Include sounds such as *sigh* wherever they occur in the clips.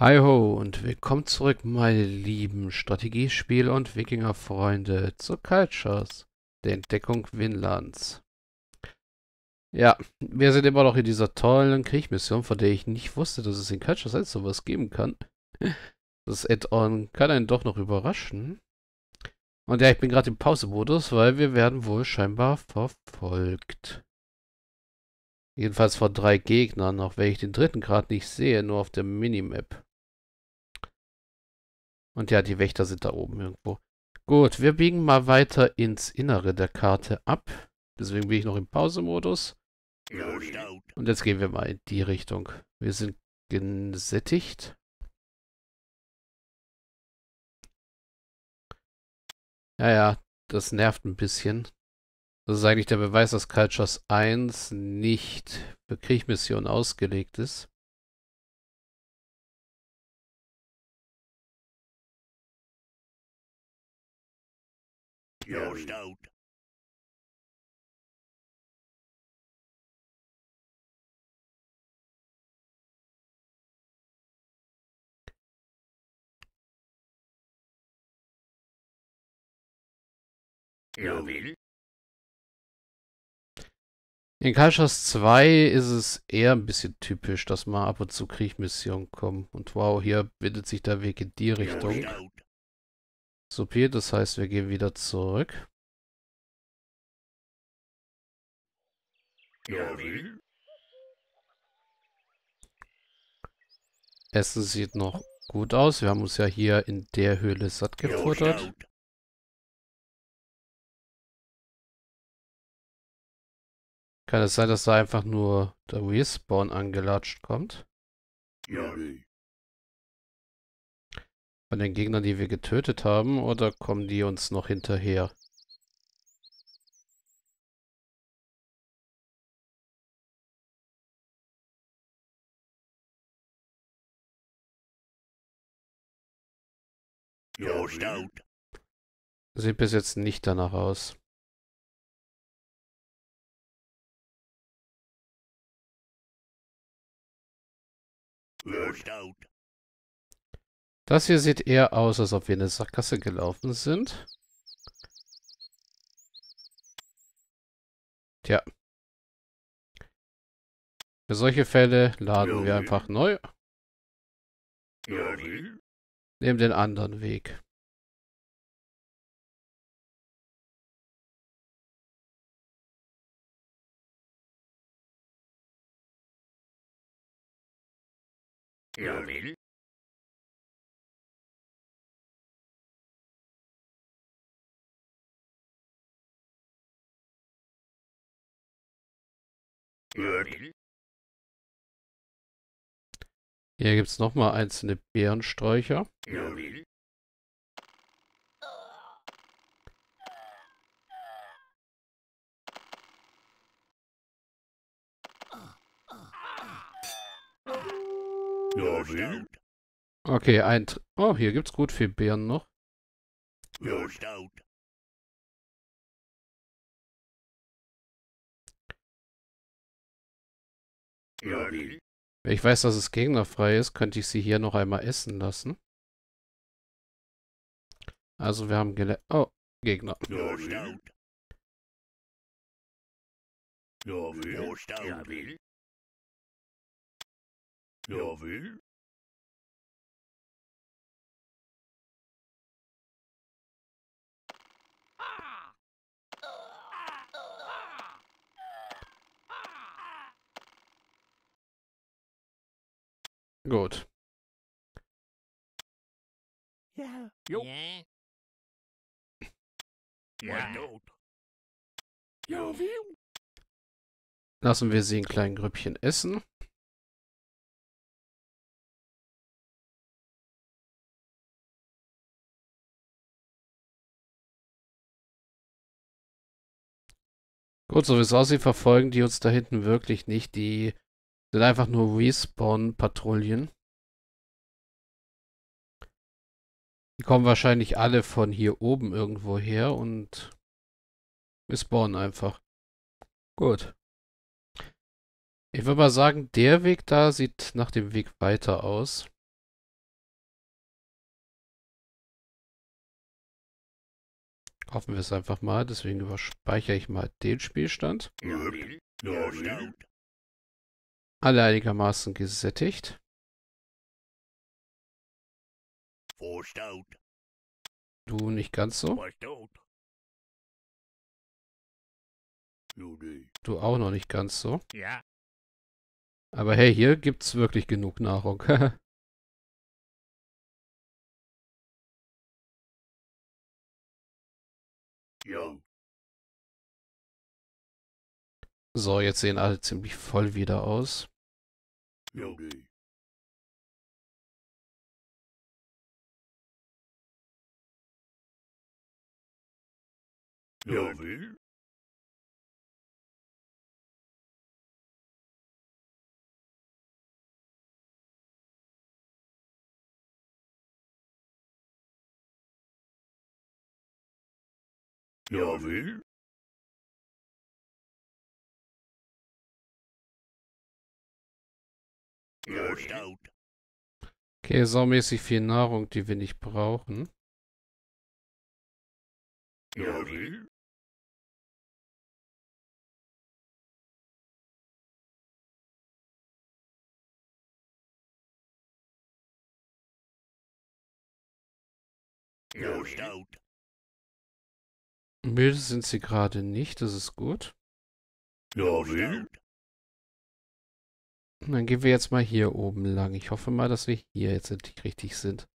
Hi ho und willkommen zurück, meine lieben Strategiespiel- und Wikinger-Freunde zu Cultures, der Entdeckung Vinlands. Ja, wir sind immer noch in dieser tollen Kriegmission, von der ich nicht wusste, dass es in Cultures jetzt sowas geben kann. Das Add-on kann einen doch noch überraschen. Und ja, ich bin gerade im Pause-Modus, weil wir werden wohl scheinbar verfolgt. Jedenfalls von drei Gegnern, auch wenn ich den dritten gerade nicht sehe, nur auf der Minimap. Und ja, die Wächter sind da oben irgendwo. Gut, wir biegen mal weiter ins Innere der Karte ab. Deswegen bin ich noch im Pausemodus. Und jetzt gehen wir mal in die Richtung. Wir sind gesättigt. Ja, ja, das nervt ein bisschen. Das ist eigentlich der Beweis, dass Cultures 1 nicht für Kriegmissionen ausgelegt ist. Your stout. Ja, will. In Cultures 2 ist es eher ein bisschen typisch, dass mal ab und zu Kriegmissionen kommen. Und wow, hier bindet sich der Weg in die Richtung. Supiert, das heißt, wir gehen wieder zurück. Essen sieht noch gut aus. Wir haben uns ja hier in der Höhle satt gefuttert. Kann es sein, dass da einfach nur der Respawn angelatscht kommt? Ja. Von den Gegnern, die wir getötet haben? Oder kommen die uns noch hinterher? Sieht bis jetzt nicht danach aus. Das hier sieht eher aus, als ob wir in eine Sackgasse gelaufen sind. Tja. Für solche Fälle laden wir einfach neu. Nehmen den anderen Weg. Ja, will. Will. Hier gibt es nochmal einzelne Beerensträucher. Will. Okay, ein... Tr oh, hier gibt es gut viel Beeren noch. Wenn ich weiß, dass es gegnerfrei ist, könnte ich sie hier noch einmal essen lassen. Also wir haben gele... Oh, Gegner. Your stout. Ja, will. Your stout. Ja, will. Ja, will. Gut. Ja. Jo. Ja. Ja. Ja, will. Lassen wir sie in kleinen Grüppchen essen. Gut, so wie es aussieht, verfolgen die uns da hinten wirklich nicht. Die sind einfach nur Respawn-Patrouillen. Die kommen wahrscheinlich alle von hier oben irgendwo her und respawnen einfach. Gut. Ich würde mal sagen, der Weg da sieht nach dem Weg weiter aus. Hoffen wir es einfach mal, deswegen überspeichere ich mal den Spielstand. Alle einigermaßen gesättigt. Du nicht ganz so. Du auch noch nicht ganz so. Ja. Aber hey, hier gibt's wirklich genug Nahrung. *laughs* Ja. So, jetzt sehen alle ziemlich voll wieder aus. Ja Okay, saumäßig viel Nahrung, die wir nicht brauchen. Müde sind sie gerade nicht, das ist gut. Dann gehen wir jetzt mal hier oben lang. Ich hoffe mal, dass wir hier jetzt endlich richtig sind.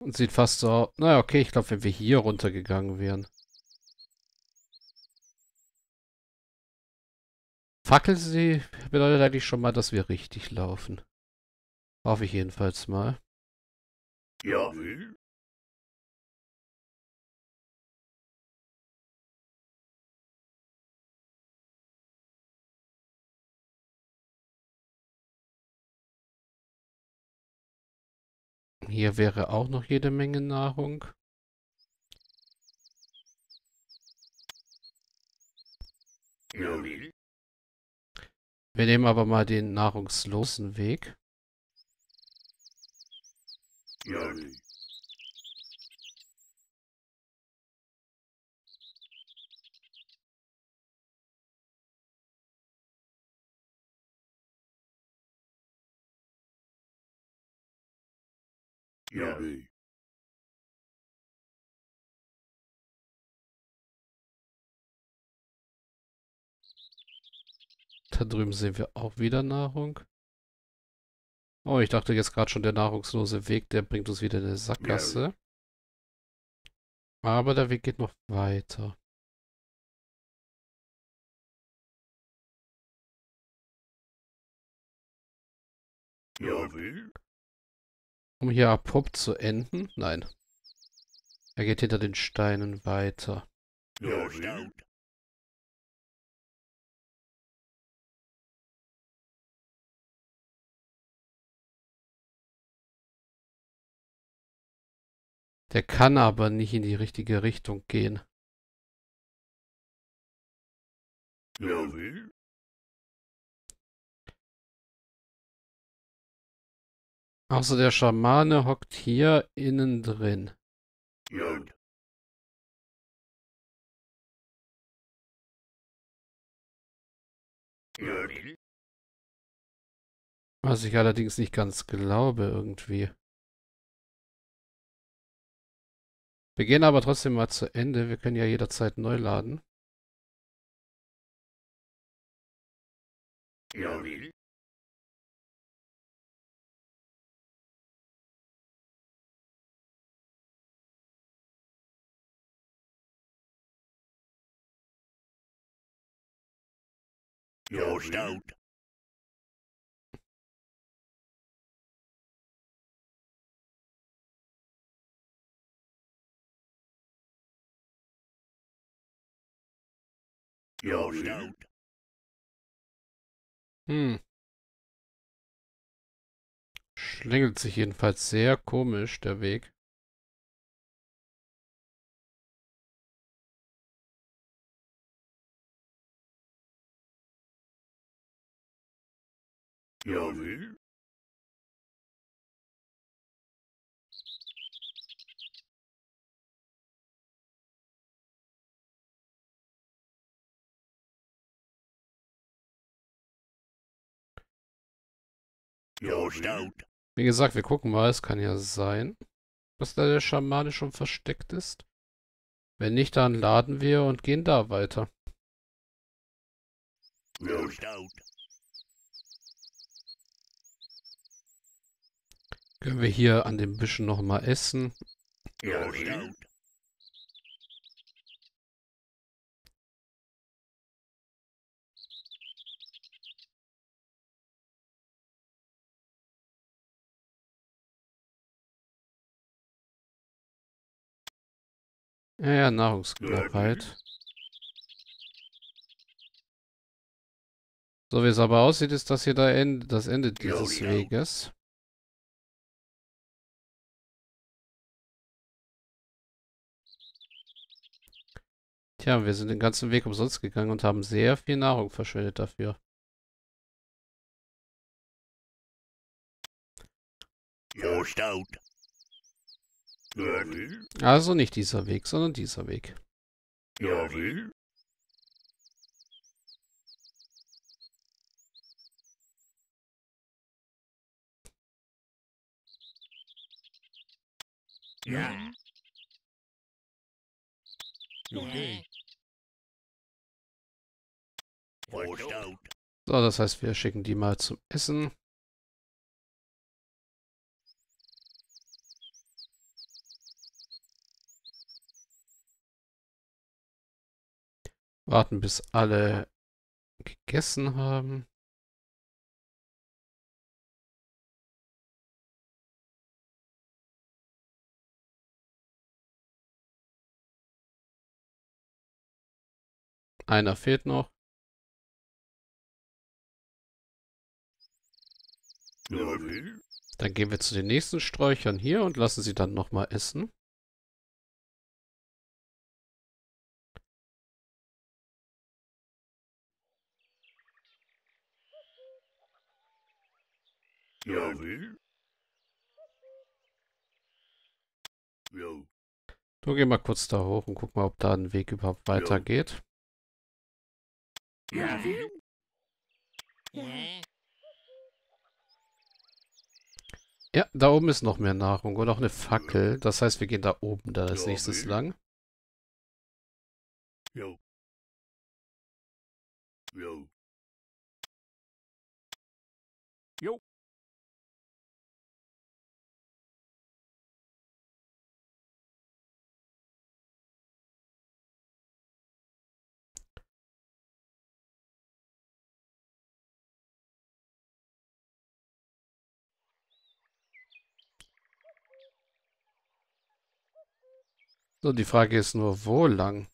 Und sieht fast so aus. Naja, okay, ich glaube, wenn wir hier runtergegangen wären. Fackel sie bedeutet eigentlich schon mal, dass wir richtig laufen. Hoffe ich jedenfalls mal. Ja will. Hier wäre auch noch jede Menge Nahrung. Wir nehmen aber mal den nahrungslosen Weg. Will. Da drüben sehen wir auch wieder Nahrung. Oh, ich dachte jetzt gerade schon, der nahrungslose Weg, der bringt uns wieder in eine Sackgasse. Aber der Weg geht noch weiter. Ja will. Um hier abrupt zu enden? Nein. Er geht hinter den Steinen weiter. Der kann aber nicht in die richtige Richtung gehen. Ja will. Außer der Schamane hockt hier innen drin. Will. Was ich allerdings nicht ganz glaube irgendwie. Wir gehen aber trotzdem mal zu Ende. Wir können ja jederzeit neu laden. Ja will. Ja. Ja Verstaut. Hm. Schlängelt sich jedenfalls sehr komisch, der Weg. Jawohl. Wie gesagt, wir gucken mal. Es kann ja sein, dass da der Schamane schon versteckt ist. Wenn nicht, dann laden wir und gehen da weiter. Können wir hier an den Büschen nochmal essen? You're stout. Ja, ja, Nahrungsknappheit. So wie es aber aussieht, ist das hier da das Ende dieses ja. Weges. Tja, wir sind den ganzen Weg umsonst gegangen und haben sehr viel Nahrung verschwendet dafür. Also nicht dieser Weg, sondern dieser Weg. Yeah. Okay. So, das heißt, wir schicken die mal zum Essen. Warten, bis alle gegessen haben. Einer fehlt noch. Dann gehen wir zu den nächsten Sträuchern hier und lassen sie dann nochmal essen. Du geh mal kurz da hoch und guck mal, ob da ein Weg überhaupt weitergeht. Yeah. Ja, da oben ist noch mehr Nahrung und auch eine Fackel. Das heißt, wir gehen da oben da als Ja, nächstes lang. Yo. Yo. Yo. So, die Frage ist nur, wo lang?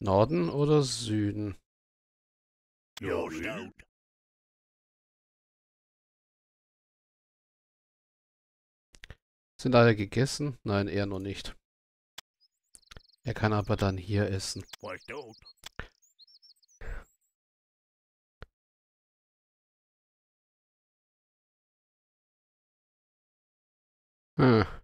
Norden oder Süden? Sind alle gegessen? Nein, eher noch nicht. Er kann aber dann hier essen. Hm.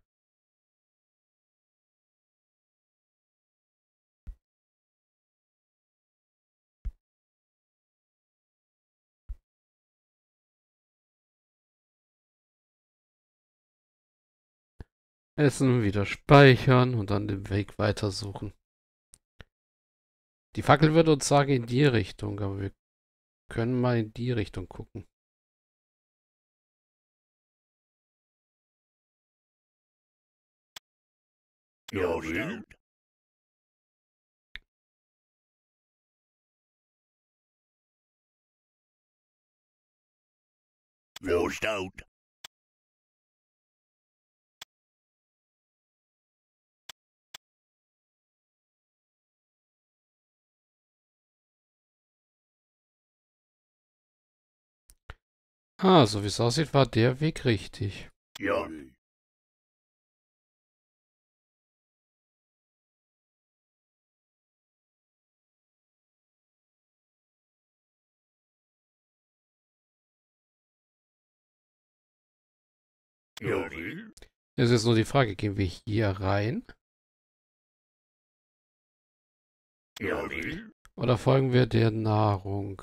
Essen, wieder speichern und dann den Weg weitersuchen. Die Fackel würde uns sagen in die Richtung, aber wir können mal in die Richtung gucken. You're stout. You're Ah, so wie es aussieht, war der Weg richtig. You're Es ist jetzt nur die Frage, gehen wir hier rein You're oder folgen wir der Nahrung?